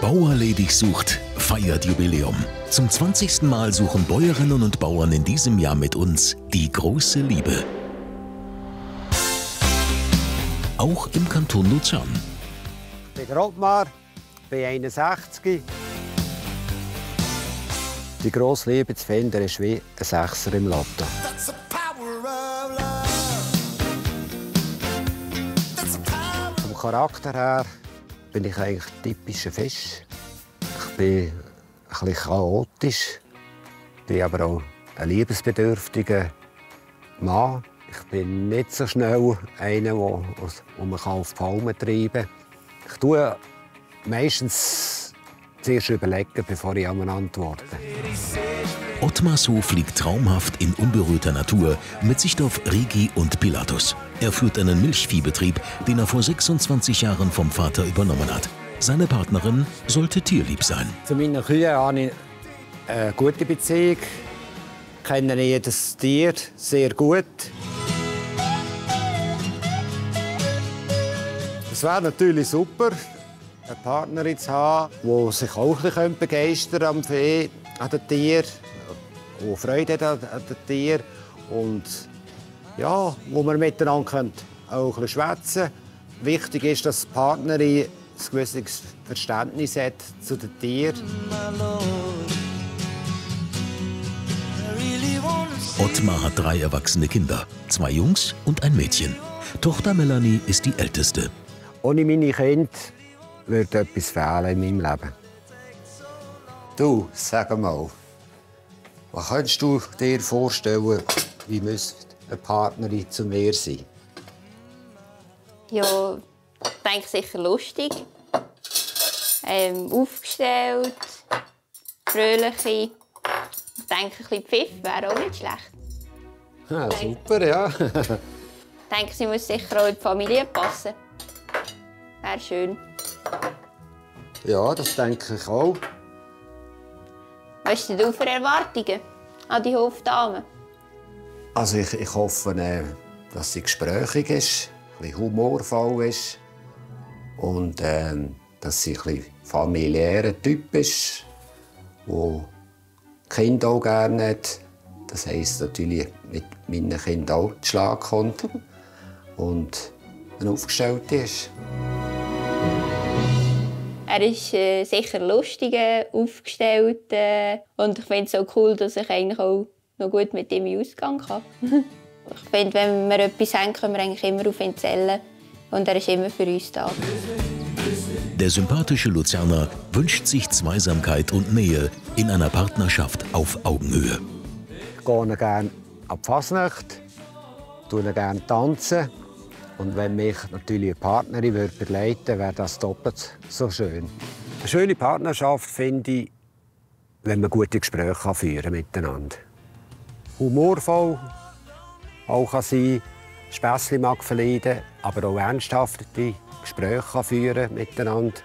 Bauerledig sucht, feiert Jubiläum. Zum 20. Mal suchen Bäuerinnen und Bauern in diesem Jahr mit uns die große Liebe. Auch im Kanton Luzern. Ich bin Ottmar, bin 61. Die grosse Liebe zu finden ist wie ein Sechser im Lotto. Vom Charakter her bin ich eigentlich typischer Fisch. Ich bin ein bisschen chaotisch, bin aber auch ein liebesbedürftiger Mann. Ich bin nicht so schnell einer, der man auf die Palme treiben kann. Ich tue meistens zuerst überlegen, bevor ich antworte. Ottmar Sof liegt traumhaft in unberührter Natur mit Sicht auf Rigi und Pilatus. Er führt einen Milchviehbetrieb, den er vor 26 Jahren vom Vater übernommen hat. Seine Partnerin sollte tierlieb sein. Zu meinen Kühen habe ich eine gute Beziehung. Ich kenne jedes Tier sehr gut. Es wäre natürlich super, eine Partnerin zu haben, die sich auch ein bisschen begeistern am Vieh, an den Tieren, die Freude hat an den Tieren und ja, wo man miteinander auch ein schwätzen Wichtig ist, dass die Partnerin ein gewisses Verständnis hat zu den Tieren. Ottmar hat drei erwachsene Kinder, zwei Jungs und ein Mädchen. Tochter Melanie ist die älteste. Ohne meine Kinder würde etwas fehlen in meinem Leben. Du, sag mal, was könntest du dir vorstellen, wie müsste eine Partnerin zu mir sein? Ja, ich denke sicher lustig. Ähm, aufgestellt, fröhliche. Ich denke, ein bisschen Pfiff wäre auch nicht schlecht. Ja, super, ja. ich denke, sie muss sicher auch in die Familie passen. Wäre schön. Ja, das denke ich auch. Was hast du für Erwartungen an die Hofdame? Also ich, ich hoffe, äh, dass sie gesprächig ist, ein humorvoll ist und äh, dass sie ein familiärer Typ ist, wo Kind auch gerne hat. Das heisst natürlich mit meinen Kindern auch zu Schlag kommt und ein aufgestellt ist. Er ist äh, sicher lustig, aufgestellt äh, und ich finde es so cool, dass ich eigentlich auch noch gut mit ihm ausgehen kann. ich finde, wenn wir etwas haben, können wir eigentlich immer auf ihn zählen und er ist immer für uns da. Der sympathische Luzerner wünscht sich Zweisamkeit und Nähe in einer Partnerschaft auf Augenhöhe. Ich gehe gerne an die Fasnacht, tanze gerne tanzen und wenn mich natürlich eine Partnerin würde begleiten würde, wäre das doppelt so schön. Eine schöne Partnerschaft finde ich, wenn man gute Gespräche führen kann miteinander. Humorvoll auch kann sein, Späßchen mag verleiden, aber auch ernsthafte Gespräche führen miteinander.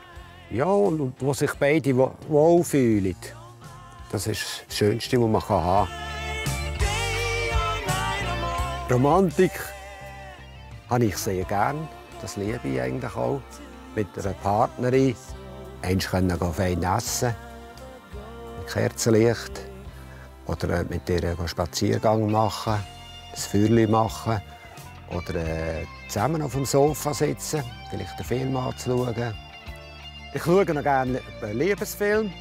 Ja, und wo sich beide wohlfühlen. Das ist das Schönste, was man haben kann. Romantik habe ich sehr gern. Das liebe ich eigentlich auch. Mit einer Partnerin. Eins können wir fein essen. Kerzenlicht. Oder mit ihr einen Spaziergang machen. Ein Feuerchen machen. Oder äh, zusammen auf dem Sofa sitzen. Vielleicht einen Film anzuschauen. Ich schaue noch gerne einen Liebesfilm.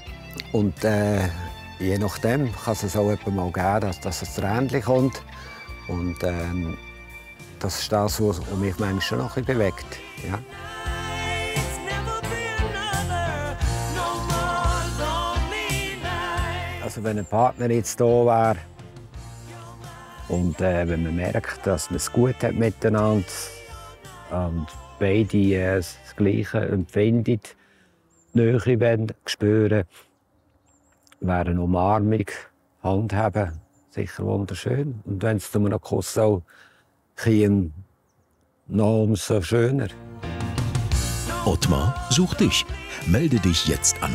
Und äh, je nachdem kann es auch mal geben, dass, dass es Tränen kommt. Und ähm, das ist das, was mich manchmal noch ein bewegt. Ja. Also wenn ein Partner jetzt da wäre und äh, wenn man merkt, dass man es gut hat miteinander und beide äh, das Gleiche empfinden, Nähe wollen, spüren, wäre eine Umarmung, Handhaben sicher wunderschön. Und wenn es zu einem Kuss auch käme, noch umso schöner. Ottmar sucht dich. Melde dich jetzt an.